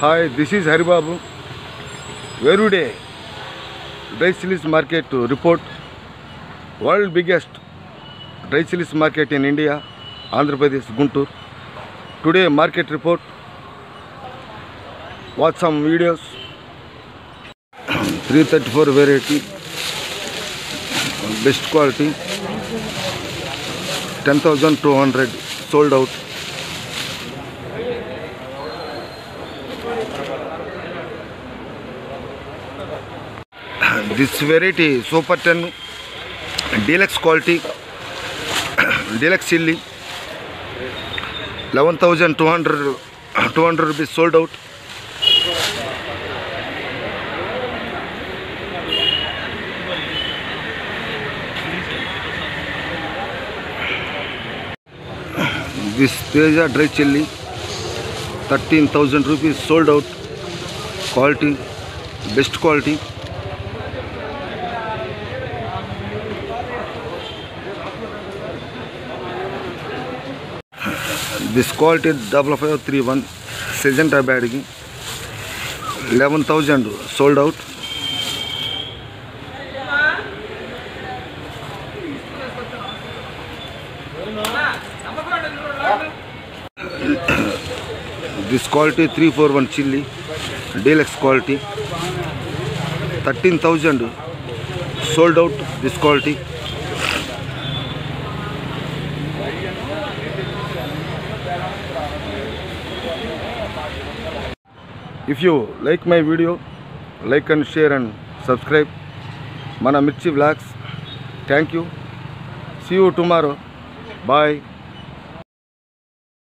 Hi, this is Haribabu. Every day, dry silage market to report world biggest dry silage market in India, Andhra Pradesh, Guntur. Today market report. Watch some videos. 334 variety, best quality. 10,200 sold out. This variety super ten deluxe quality deluxe eleven thousand two hundred two hundred rupee sold दिस्जा dry chilli thirteen thousand rupee sold quality best quality this quality double five three one season type Byadgi eleven thousand sold out this quality three four one chilli deluxe quality thirteen thousand sold out this quality if you like my video like and share and subscribe మన మిర్చి blogs thank you see you tomorrow bye